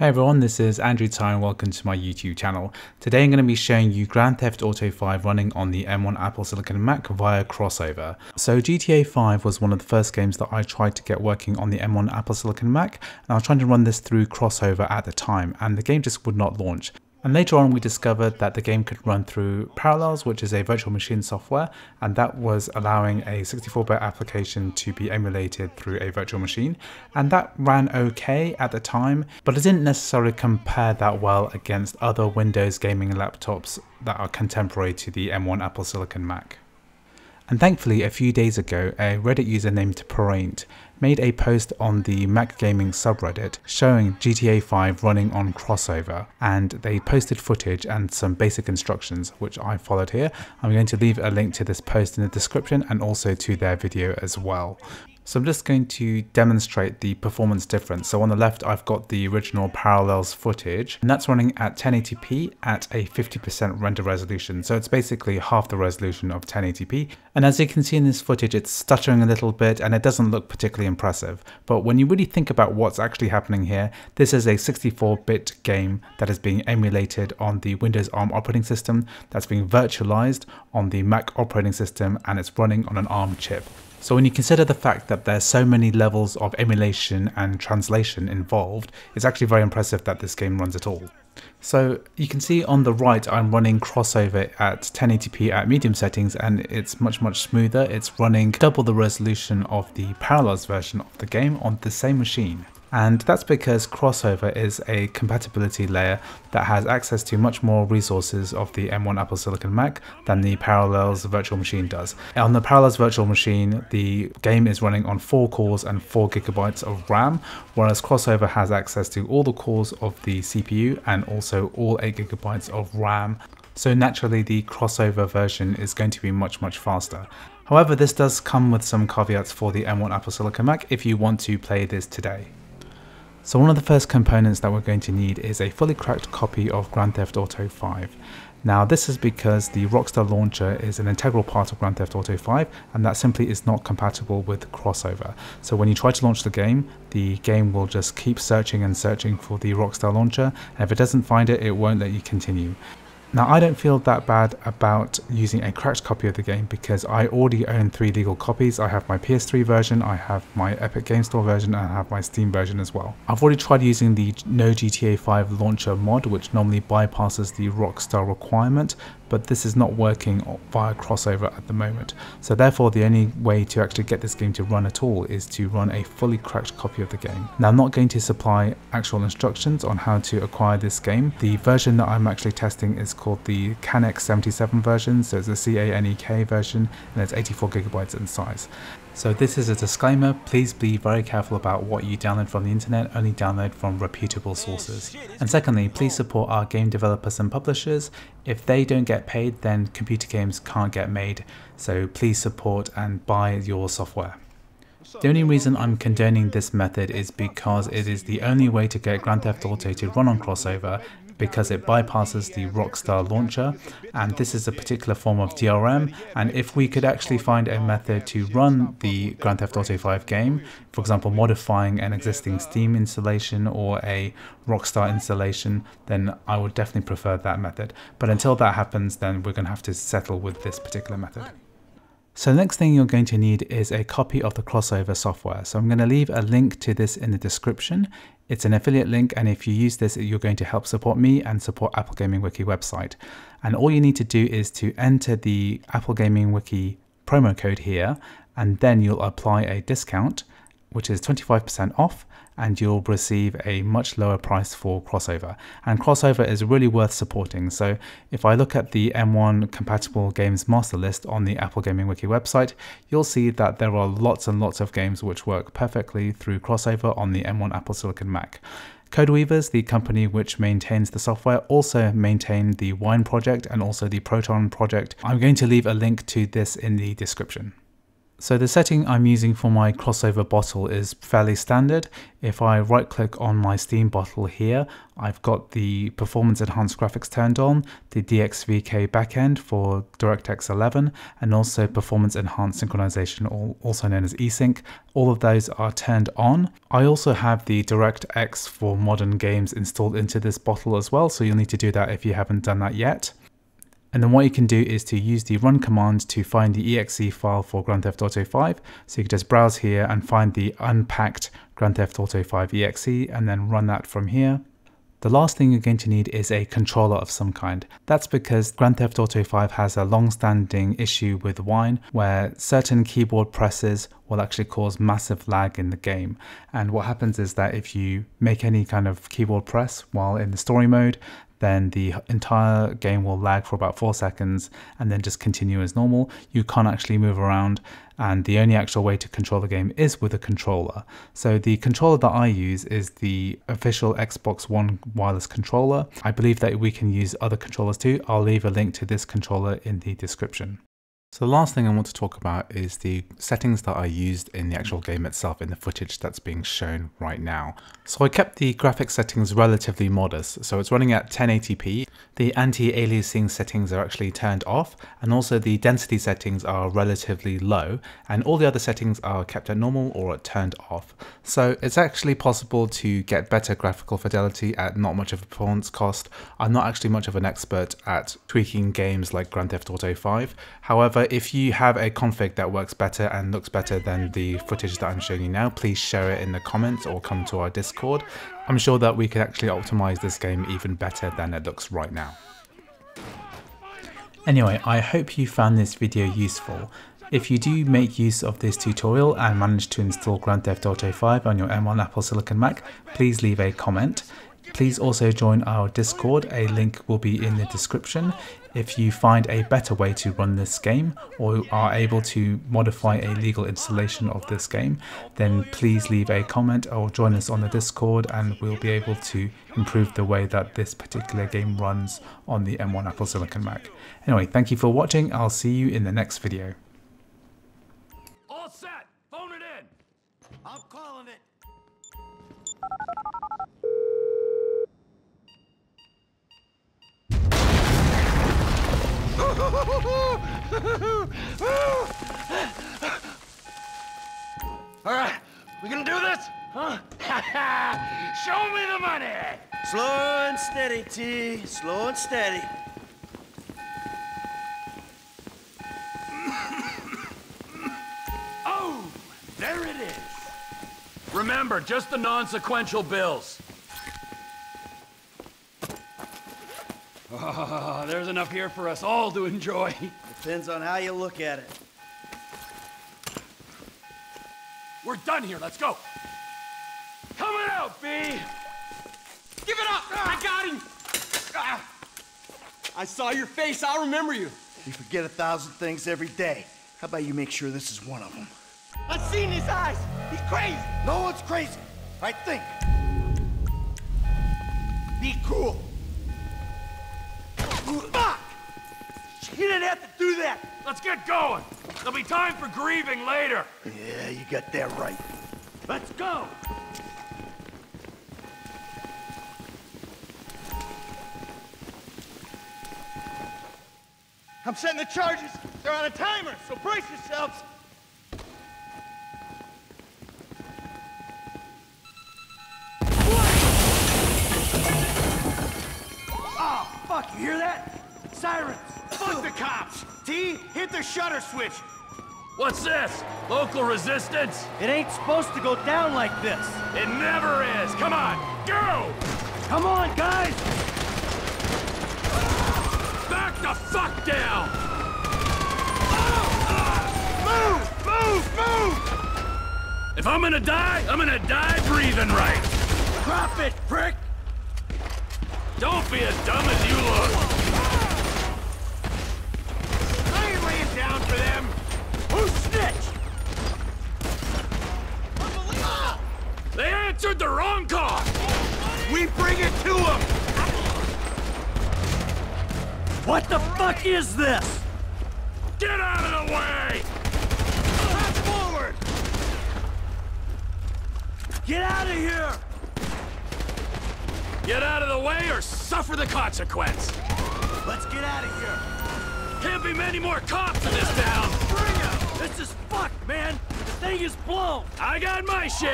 Hey everyone, this is Andrew Tsai and welcome to my YouTube channel. Today I'm going to be showing you Grand Theft Auto 5 running on the M1 Apple Silicon Mac via crossover. So GTA 5 was one of the first games that I tried to get working on the M1 Apple Silicon Mac and I was trying to run this through crossover at the time and the game just would not launch. And later on we discovered that the game could run through Parallels, which is a virtual machine software, and that was allowing a 64-bit application to be emulated through a virtual machine. And that ran okay at the time, but it didn't necessarily compare that well against other Windows gaming laptops that are contemporary to the M1 Apple Silicon Mac. And thankfully, a few days ago, a Reddit user named Paraint made a post on the Mac Gaming subreddit showing GTA 5 running on crossover and they posted footage and some basic instructions which I followed here. I'm going to leave a link to this post in the description and also to their video as well. So I'm just going to demonstrate the performance difference. So on the left, I've got the original Parallels footage, and that's running at 1080p at a 50% render resolution. So it's basically half the resolution of 1080p. And as you can see in this footage, it's stuttering a little bit and it doesn't look particularly impressive. But when you really think about what's actually happening here, this is a 64-bit game that is being emulated on the Windows ARM operating system, that's being virtualized on the Mac operating system, and it's running on an ARM chip. So when you consider the fact that there's so many levels of emulation and translation involved, it's actually very impressive that this game runs at all. So you can see on the right I'm running crossover at 1080p at medium settings and it's much much smoother. It's running double the resolution of the Parallels version of the game on the same machine and that's because crossover is a compatibility layer that has access to much more resources of the M1 Apple Silicon Mac than the Parallels virtual machine does. On the Parallels virtual machine, the game is running on 4 cores and 4 gigabytes of RAM, whereas crossover has access to all the cores of the CPU and also all 8 gigabytes of RAM. So naturally the crossover version is going to be much much faster. However, this does come with some caveats for the M1 Apple Silicon Mac if you want to play this today. So one of the first components that we're going to need is a fully cracked copy of Grand Theft Auto 5. Now this is because the Rockstar launcher is an integral part of Grand Theft Auto 5 and that simply is not compatible with crossover. So when you try to launch the game, the game will just keep searching and searching for the Rockstar launcher and if it doesn't find it, it won't let you continue. Now I don't feel that bad about using a cracked copy of the game because I already own three legal copies. I have my PS3 version, I have my Epic Game Store version and I have my Steam version as well. I've already tried using the No GTA 5 launcher mod which normally bypasses the Rockstar requirement but this is not working via crossover at the moment. So therefore the only way to actually get this game to run at all is to run a fully cracked copy of the game. Now I'm not going to supply actual instructions on how to acquire this game. The version that I'm actually testing is called the Canek 77 version, so it's a CANEK version and it's 84 gigabytes in size. So this is a disclaimer, please be very careful about what you download from the internet, only download from reputable sources. And secondly, please support our game developers and publishers. If they don't get paid, then computer games can't get made, so please support and buy your software. The only reason I'm condoning this method is because it is the only way to get Grand Theft Auto to run on crossover because it bypasses the Rockstar launcher and this is a particular form of DRM and if we could actually find a method to run the Grand Theft Auto 5 game, for example modifying an existing Steam installation or a Rockstar installation, then I would definitely prefer that method. But until that happens then we're going to have to settle with this particular method. So the next thing you're going to need is a copy of the crossover software. So I'm going to leave a link to this in the description. It's an affiliate link and if you use this you're going to help support me and support Apple Gaming Wiki website. And all you need to do is to enter the Apple Gaming Wiki promo code here and then you'll apply a discount which is 25% off and you'll receive a much lower price for crossover and crossover is really worth supporting so if I look at the M1 compatible games master list on the Apple Gaming Wiki website you'll see that there are lots and lots of games which work perfectly through crossover on the M1 Apple Silicon Mac. Codeweavers, the company which maintains the software, also maintain the Wine project and also the Proton project. I'm going to leave a link to this in the description. So the setting I'm using for my crossover bottle is fairly standard. If I right click on my Steam bottle here, I've got the performance enhanced graphics turned on, the DXVK backend for DirectX 11, and also performance enhanced synchronization, also known as eSync. All of those are turned on. I also have the DirectX for modern games installed into this bottle as well, so you'll need to do that if you haven't done that yet. And then what you can do is to use the run command to find the exe file for Grand Theft Auto 5. So you can just browse here and find the unpacked Grand Theft Auto 5 exe and then run that from here. The last thing you're going to need is a controller of some kind. That's because Grand Theft Auto 5 has a long-standing issue with Wine where certain keyboard presses will actually cause massive lag in the game. And what happens is that if you make any kind of keyboard press while in the story mode, then the entire game will lag for about four seconds and then just continue as normal. You can't actually move around and the only actual way to control the game is with a controller. So the controller that I use is the official Xbox One wireless controller. I believe that we can use other controllers too. I'll leave a link to this controller in the description. So the last thing I want to talk about is the settings that I used in the actual game itself in the footage that's being shown right now. So I kept the graphics settings relatively modest, so it's running at 1080p. The anti-aliasing settings are actually turned off, and also the density settings are relatively low, and all the other settings are kept at normal or turned off. So it's actually possible to get better graphical fidelity at not much of a performance cost. I'm not actually much of an expert at tweaking games like Grand Theft Auto 5, however However, if you have a config that works better and looks better than the footage that I'm showing you now, please share it in the comments or come to our Discord. I'm sure that we could actually optimize this game even better than it looks right now. Anyway, I hope you found this video useful. If you do make use of this tutorial and manage to install Grand Theft Auto 5 on your M1 Apple Silicon Mac, please leave a comment. Please also join our Discord, a link will be in the description. If you find a better way to run this game or are able to modify a legal installation of this game, then please leave a comment or join us on the Discord and we'll be able to improve the way that this particular game runs on the M1 Apple Silicon Mac. Anyway, thank you for watching. I'll see you in the next video. All right, we gonna do this? Huh? Show me the money! Slow and steady, T. Slow and steady. oh, there it is. Remember, just the non-sequential bills. Oh, there's enough here for us all to enjoy. Depends on how you look at it. We're done here. Let's go. Coming out, B. Give it up. Ah. I got him. Ah. I saw your face. I'll remember you. You forget a thousand things every day. How about you make sure this is one of them? I've seen his eyes. He's crazy. No one's crazy. I think. Be cool. Fuck! You didn't have to do that. Let's get going. There'll be time for grieving later. Yeah, you got that right. Let's go. I'm setting the charges. They're on a timer, so brace yourselves. Fuck, you hear that? Sirens! Fuck the cops! T, hit the shutter switch! What's this? Local resistance? It ain't supposed to go down like this. It never is! Come on, go! Come on, guys! Back the fuck down! Move! Move! Move! If I'm gonna die, I'm gonna die breathing right! Drop it, prick! Don't be as dumb as you look! I ain't laying down for them! Who snitched? They answered the wrong call! We bring it to them! What the fuck is this? Get out of the way! Pass forward! Get out of here! Get out of the way or suffer the consequence! Let's get out of here. Can't be many more cops in this town! This is fucked, man! The thing is blown! I got my share!